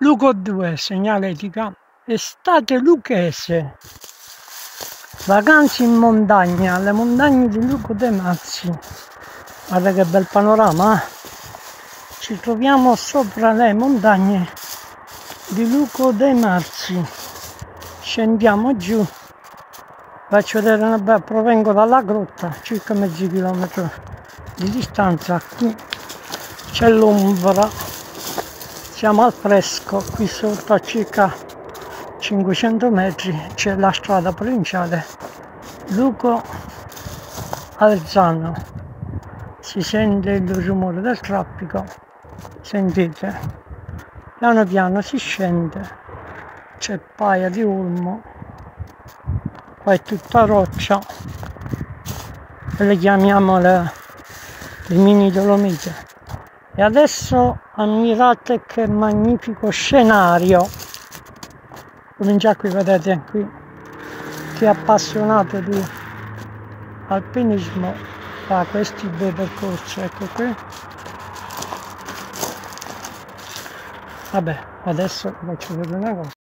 Luco 2, segnaletica, estate lucchese, vacanze in montagna, alle montagne di Luco De Mazzi. Guarda che bel panorama, eh? ci troviamo sopra le montagne di Luco De Marzi. Scendiamo giù, faccio vedere una bella, provengo dalla grotta, circa mezzo chilometro di distanza, qui c'è l'ombra siamo al fresco qui sotto a circa 500 metri c'è la strada provinciale Luco Alzano. Si sente il rumore del traffico sentite piano piano si scende c'è paia di ulmo qua è tutta roccia e le chiamiamo le, le mini dolomite e adesso ammirate che magnifico scenario. Comincia qui vedete qui. Chi è appassionato di alpinismo fa questi bei percorsi ecco qui. Vabbè adesso faccio vedere una cosa